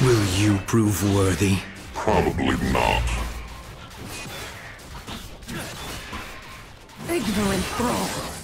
Will you prove worthy? Probably not. Ignorant thrall.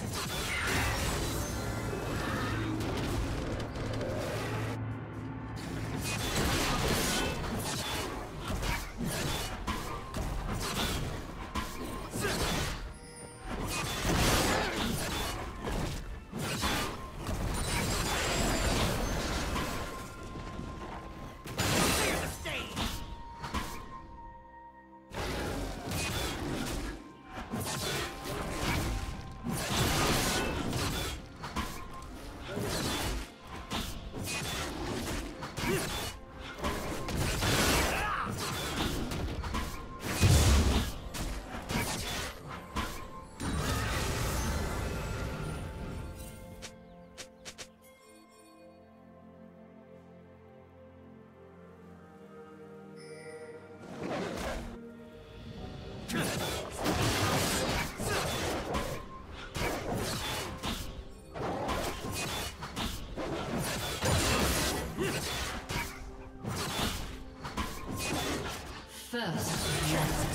First,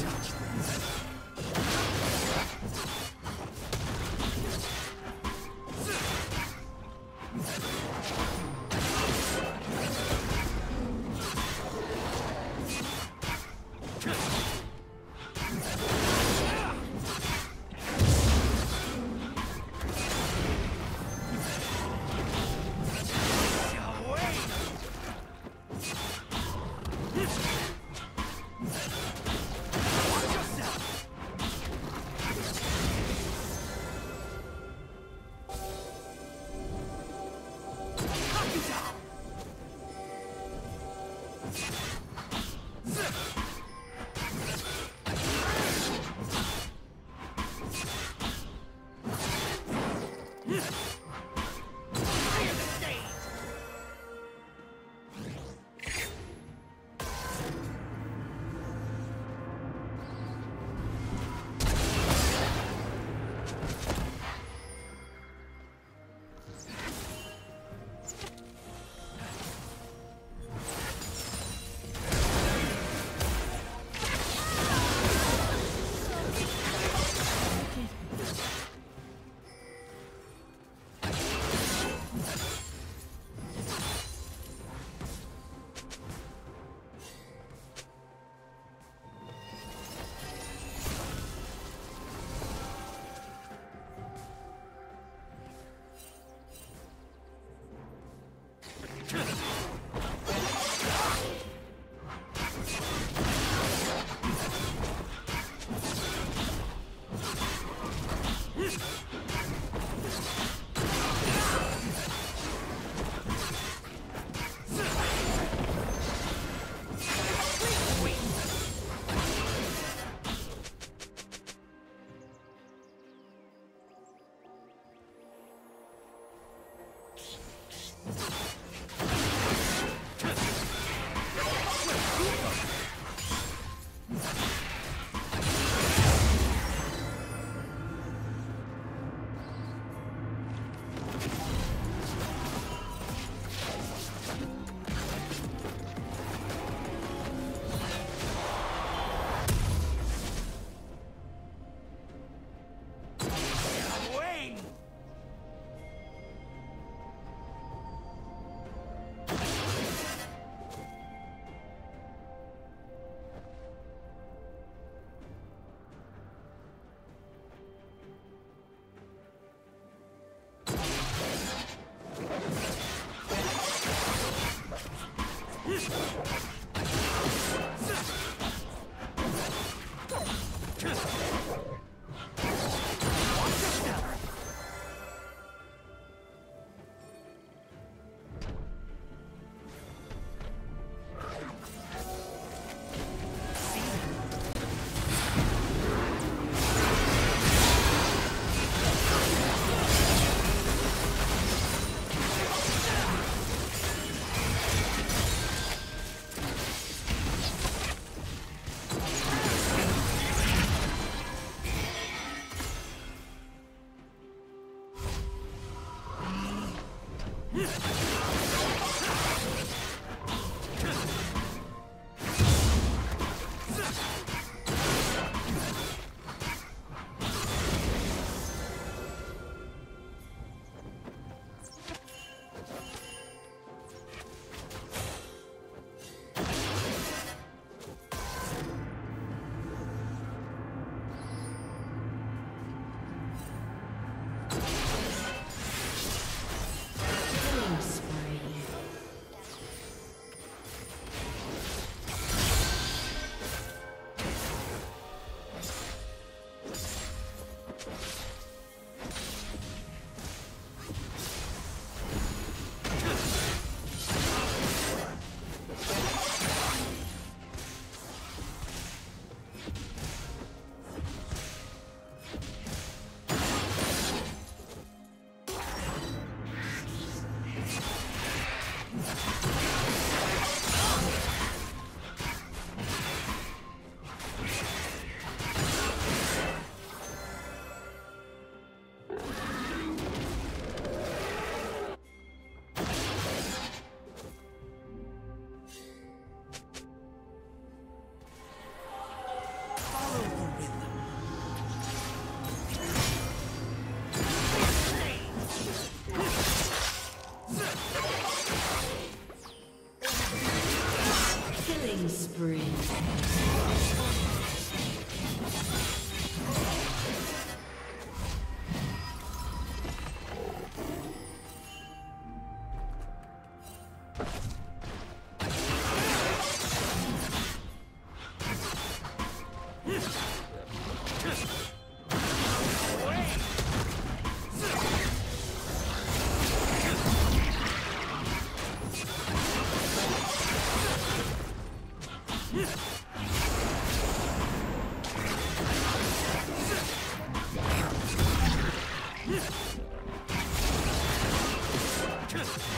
Spree.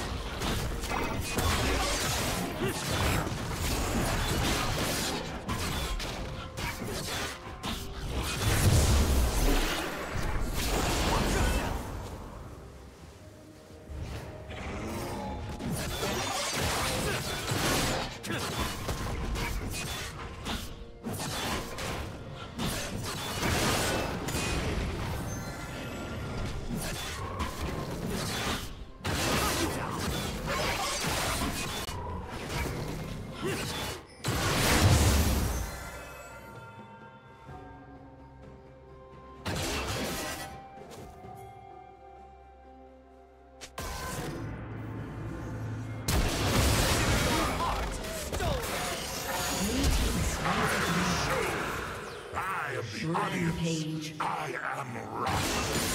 Rampage. I am Wrath.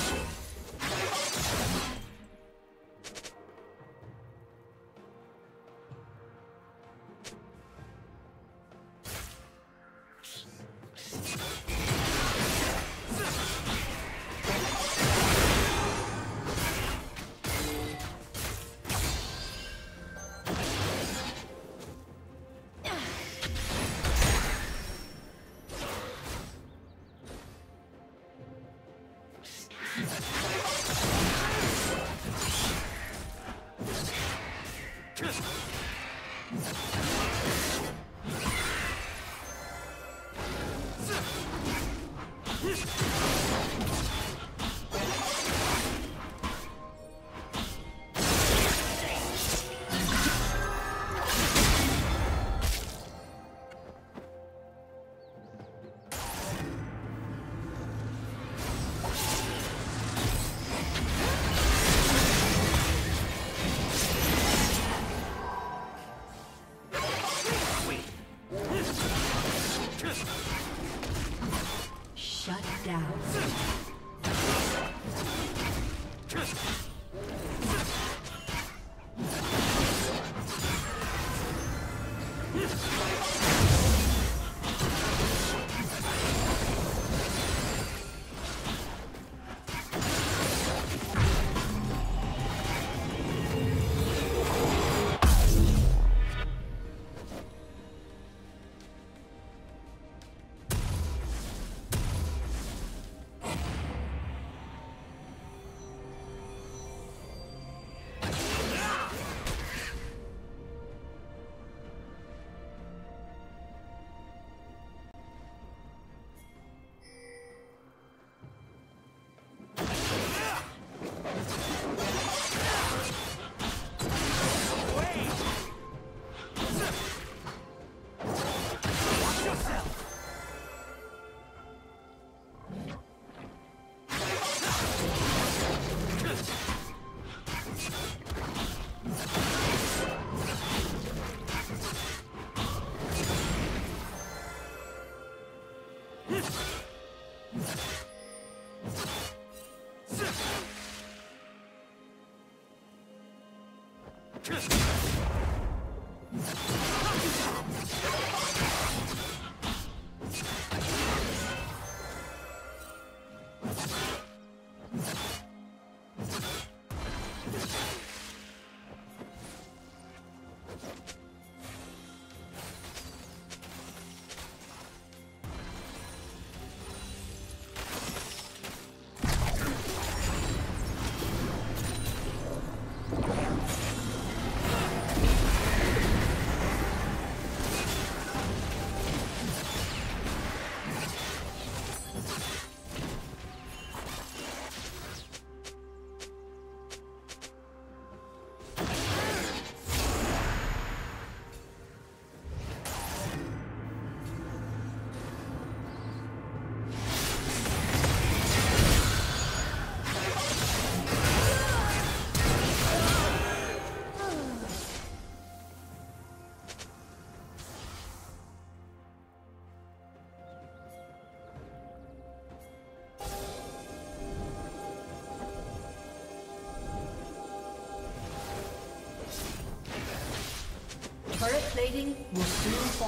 Just...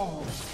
soon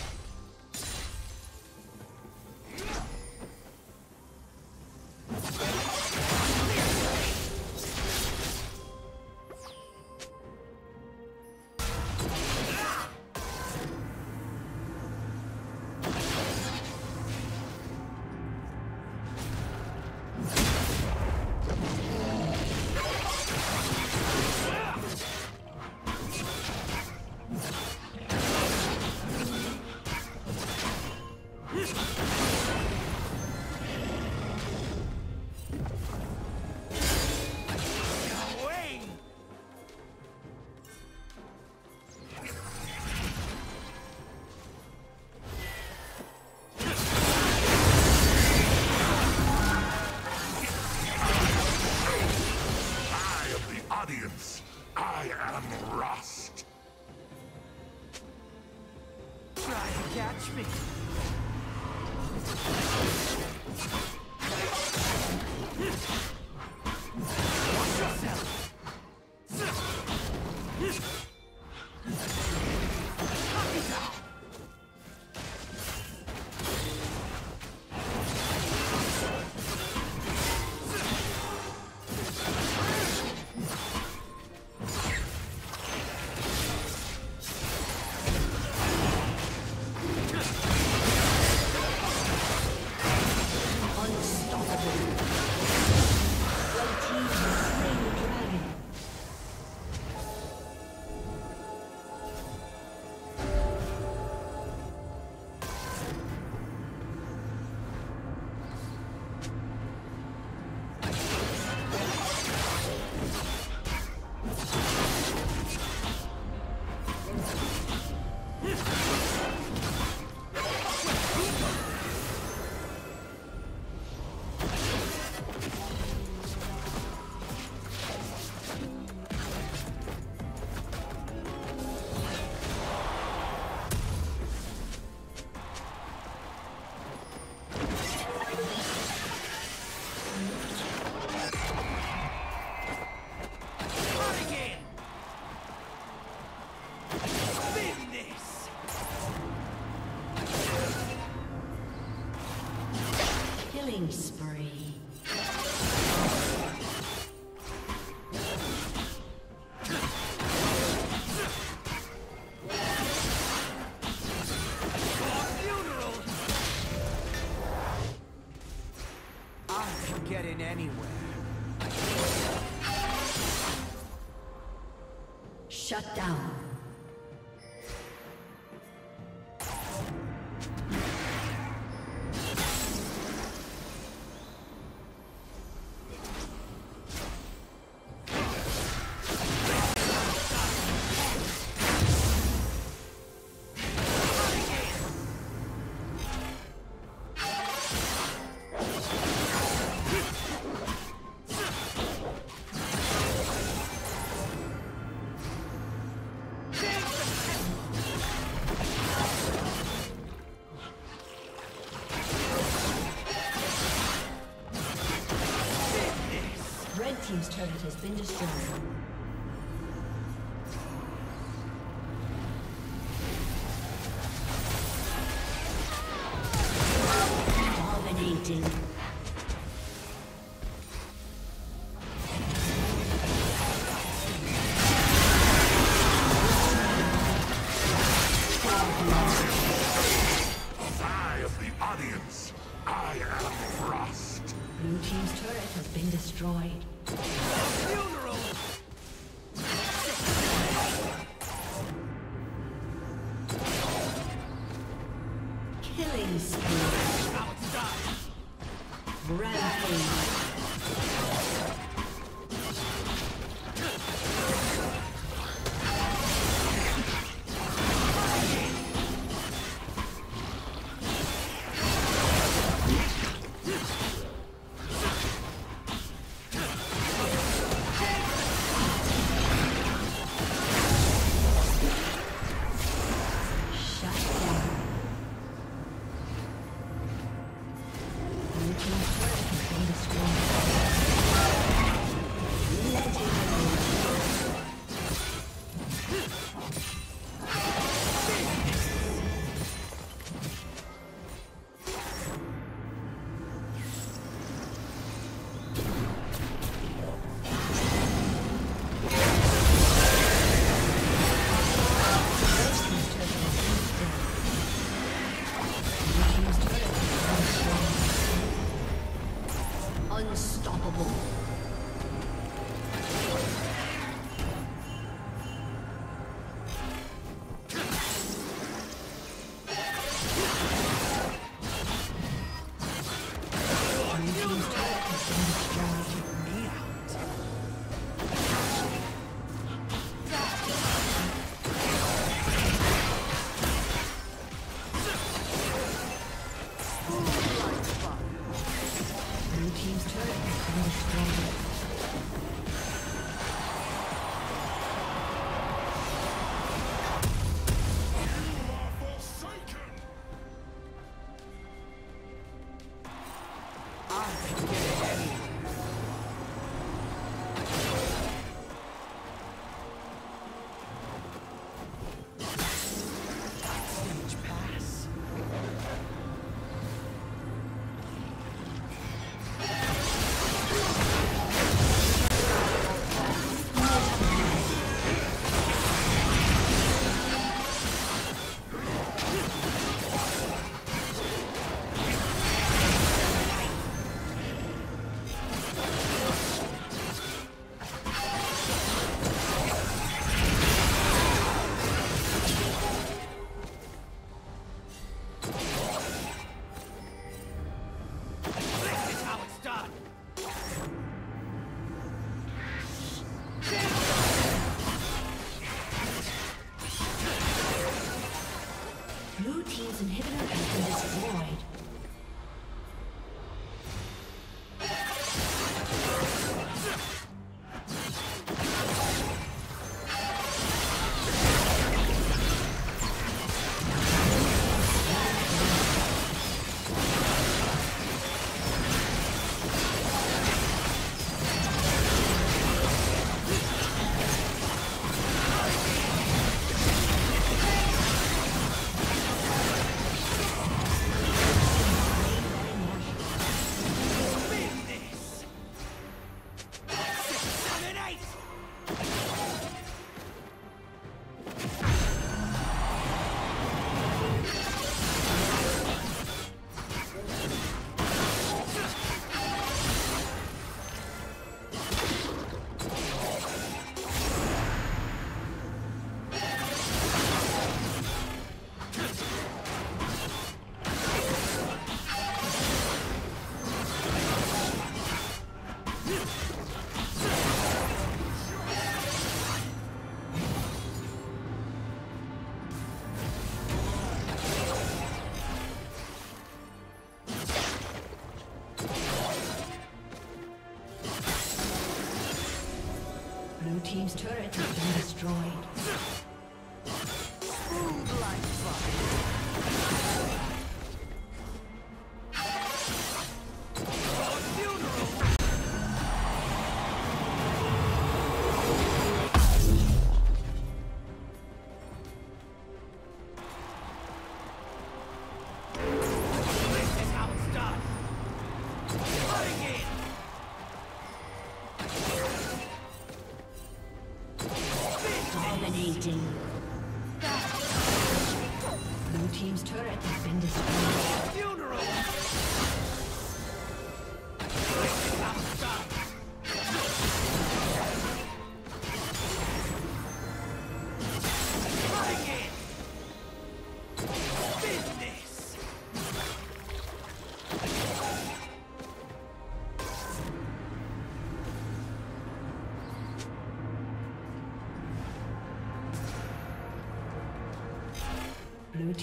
team's